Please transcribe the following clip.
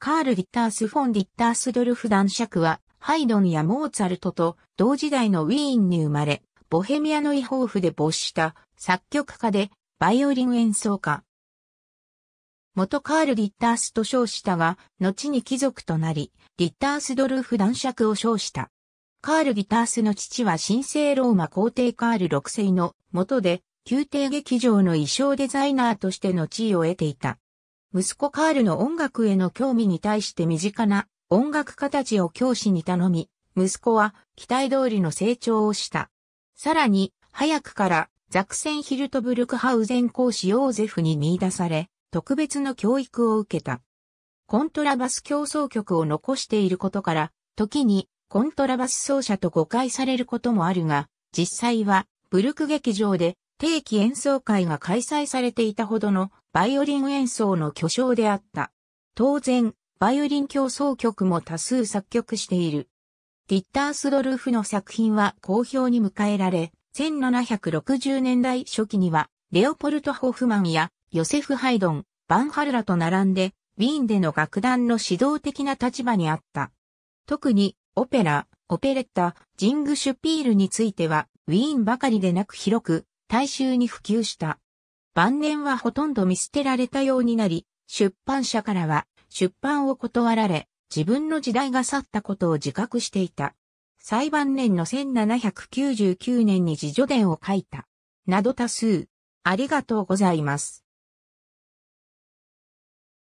カール・リッタース・フォン・リッタースドルフ男爵は、ハイドンやモーツァルトと同時代のウィーンに生まれ、ボヘミアの違法府で没した作曲家でバイオリン演奏家。元カール・リッタースと称したが、後に貴族となり、リッタースドルフ男爵を称した。カール・リッタースの父は神聖ローマ皇帝カール6世の元で、宮廷劇場の衣装デザイナーとしての地位を得ていた。息子カールの音楽への興味に対して身近な音楽家たちを教師に頼み、息子は期待通りの成長をした。さらに、早くからザクセンヒルトブルクハウゼン講師ヨーゼフに見出され、特別の教育を受けた。コントラバス競争曲を残していることから、時にコントラバス奏者と誤解されることもあるが、実際はブルク劇場で定期演奏会が開催されていたほどのバイオリン演奏の巨匠であった。当然、バイオリン競争曲も多数作曲している。リッタースドルフの作品は好評に迎えられ、1760年代初期には、レオポルト・ホフマンやヨセフ・ハイドン、バンハルラと並んで、ウィーンでの楽団の指導的な立場にあった。特に、オペラ、オペレッタ、ジングシュピールについては、ウィーンばかりでなく広く、大衆に普及した。晩年はほとんど見捨てられたようになり、出版社からは出版を断られ、自分の時代が去ったことを自覚していた。最晩年の1799年に自叙伝を書いた。など多数。ありがとうございます。